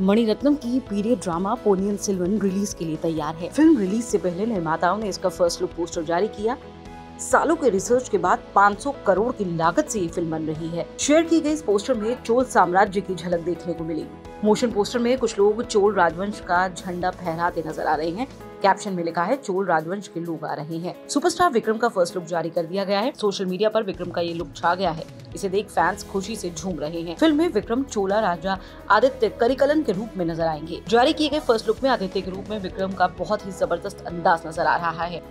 मणिरत्नम की period drama Ponniyin सिल्वन release के लिए तैयार है। फ़िल्म रिलीज़ से पहले निर्माताओं ने इसका फ़र्स्ट लुक पोस्टर जारी किया। सालों के रिसर्च के बाद 500 करोड़ की लागत से ये फ़िल्म बन रही है। शेयर की गई इस पोस्टर में चोल साम्राज्य की झलक देखने को मिली। मोशन पोस्टर में कुछ लोग चोल राजवंश का झंडा फहराते नज़र आ रहे हैं। कैप्शन में लिखा है, चोल राजवंश के लोग आ रहे हैं। सुपरस्टार विक्रम का फ़र्स्ट लुक जारी कर दिया गया है। सोशल मीडिया पर विक्रम का ये लुक छा गया है। इसे देख फैंस खुशी से झूम रहे हैं। फ़िल्म में विक्रम चोला राजा आदित्य करिकलन के रूप में नज़र आएँगे। जारी किए गए फ़र्स्ट लुक में आदित्य के रूप में विक्रम का बहुत ही ज़बरदस्त अंदाज नज़र आ रहा है।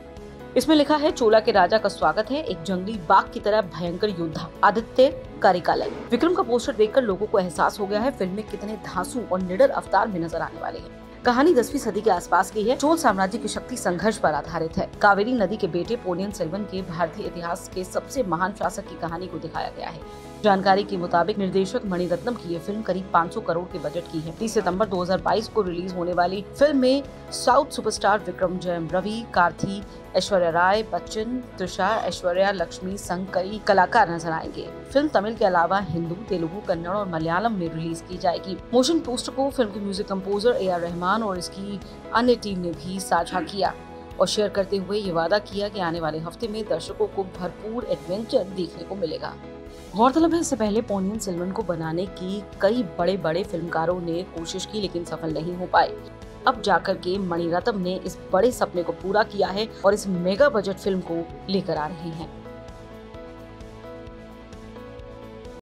इसमें लिखा है, चोला के राजा का स्वागत है, एक जंगली बाघ की तरह भयंकर योद्धा आदित्य कार्यकालय। विक्रम का पोस्टर देखकर लोगों को एहसास हो गया है, फ़िल्म में कितने धांसू और निडर अवतार में नज़र आने वाले हैं। कहानी दसवीं सदी के आसपास की है, चोल साम्राज्य की शक्ति संघर्ष पर आधारित है। कावेरी नदी के बेटे पोनियन सेल्वन के भारतीय इतिहास के सबसे महान शासक की कहानी को दिखाया गया है। जानकारी के मुताबिक निर्देशक मणिरत्नम की ये फ़िल्म करीब 500 करोड़ के बजट की है। 30 सितंबर 2022 को रिलीज़ होने वाली फ़िल्म में साउथ सुपरस्टार विक्रम जयम, रवि कार्थी ऐश्वर्या राय, बच्चन तुषार ऐश्वर्या, लक्ष्मी संग कई कलाकार नज़र आएँगे। फ़िल्म तमिल के अलावा हिंदू, तेलुगु, कन्नड़ और मलयालम में रिलीज़ की जाएगी। मोशन पोस्टर को फ़िल्म के music composer A R Rahman और इसकी अन्य टीम ने भी साझा किया। और शेयर करते हुए ये वादा किया कि आने वाले हफ़्ते में दर्शकों को भरपूर एडवेंचर देखने को मिलेगा। गौरतलब है, इससे पहले पोनियन सिल्वन को बनाने की कई बड़े बड़े फिल्मकारों ने कोशिश की, लेकिन सफल नहीं हो पाए। अब जाकर के मणिरत्नम ने इस बड़े सपने को पूरा किया है और इस मेगा बजट फ़िल्म को लेकर आ रहे हैं।